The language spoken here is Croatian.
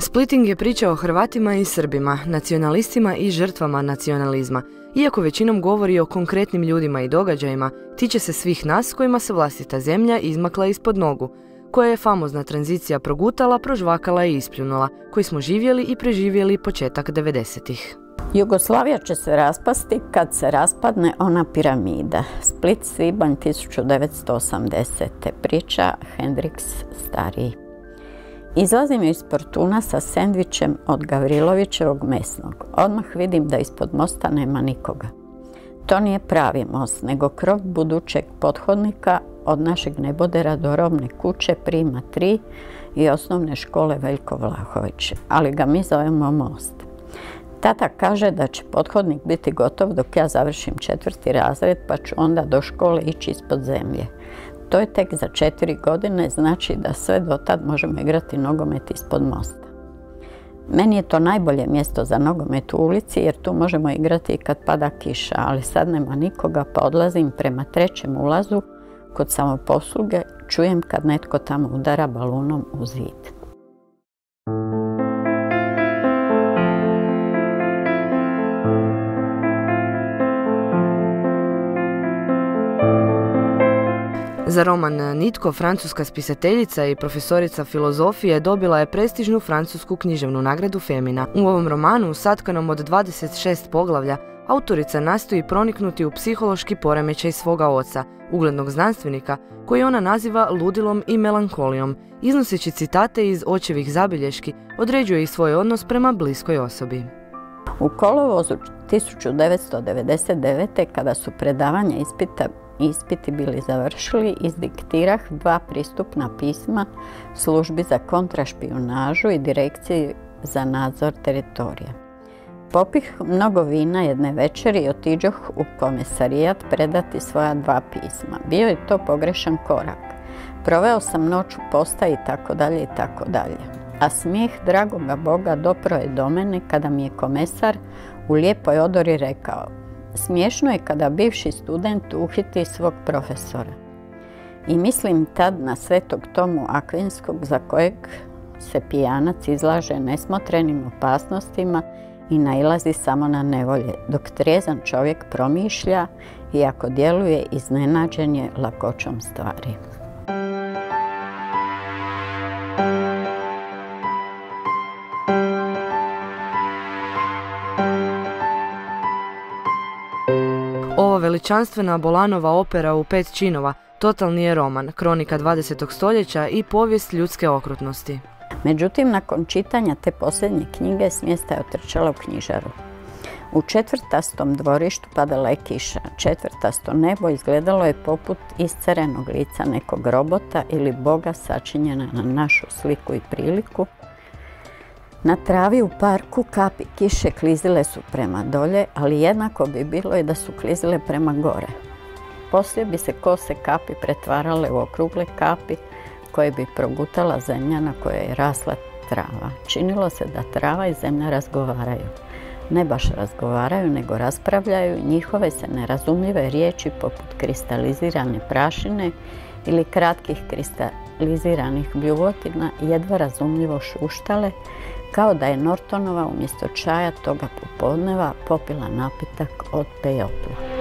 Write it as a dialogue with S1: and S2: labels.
S1: Splitting je priča o Hrvatima i Srbima, nacionalistima i žrtvama nacionalizma. Iako većinom govori o konkretnim ljudima i događajima, tiče se svih nas kojima se vlastita zemlja izmakla ispod nogu, koja je famozna tranzicija progutala, prožvakala i ispljunula, koji smo živjeli i preživjeli početak 90-ih.
S2: Jugoslavija će se raspasti kad se raspadne ona piramida. Split Svibanj 1980. Priča Hendriks stariji. Izlazim iz portuna sa sendvičem od Gavrilovićevog mesnog. Odmah vidim da ispod mosta nema nikoga. To nije pravi most, nego krov budućeg pothodnika od našeg nebodera do robne kuće Prima 3 i osnovne škole Veljko Vlahović, ali ga mi zovemo most. Tata kaže da će pothodnik biti gotov dok ja završim četvrti razred pa ću onda do škole ići ispod zemlje. To je tek za četiri godine, znači da sve do tad možemo igrati nogomet ispod mosta. Meni je to najbolje mjesto za nogomet u ulici jer tu možemo igrati i kad pada kiša, ali sad nema nikoga pa odlazim prema trećem ulazu kod samoposluge, čujem kad netko tamo udara balunom u zid.
S1: Za roman Nitko francuska spisateljica i profesorica filozofije dobila je prestižnu francusku književnu nagradu Femina. U ovom romanu, satkanom od 26 poglavlja, autorica nastoji proniknuti u psihološki poremećaj svoga oca, uglednog znanstvenika, koji ona naziva ludilom i melankolijom, iznoseći citate iz očevih zabilješki, određuje i svoj odnos prema bliskoj osobi.
S2: U kolovozu 1999. kada su predavanja ispita ispiti bili završili, izdiktirah dva pristupna pisma službi za kontrašpionažu i direkciji za nadzor teritorija. Popih mnogo vina jedne večeri i otiđoh u komisarijat predati svoja dva pisma. Bio je to pogrešan korak. Proveo sam noć u postaji i tako dalje i tako dalje. A smijeh dragoga Boga dopro je do mene kada mi je komesar u lijepoj odori rekao Smiješno je kada bivši student uhiti svog profesora. I mislim tad na svetog Tomu Akvinskog za kojeg se pijanac izlaže nesmotrenim opasnostima i nailazi samo na nevolje, dok trezan čovjek promišlja i ako djeluje iznenađen je lakoćom stvari.
S1: Veličanstvena Bolanova opera u pet činova, totalni je roman, kronika 20. stoljeća i povijest ljudske okrutnosti.
S2: Međutim, nakon čitanja te posljednje knjige smjesta je otrčala u knjižaru. U četvrtastom dvorištu padala je kiša. Četvrtasto nebo izgledalo je poput iscerenog lica nekog robota ili boga sačinjena na našu sliku i priliku, na travi u parku kapi kiše klizile su prema dolje, ali jednako bi bilo i da su klizile prema gore. Poslije bi se kose kapi pretvarale u okrugle kapi koje bi progutala zemlja na kojoj je rasla trava. Činilo se da trava i zemlja razgovaraju. Ne baš razgovaraju, nego raspravljaju njihove se nerazumljive riječi poput kristalizirane prašine ili kratkih kristaliziranih bljuvotina jedva razumljivo šuštale kao da je Nortonova umjesto čaja toga popodneva popila napitak od pejopla.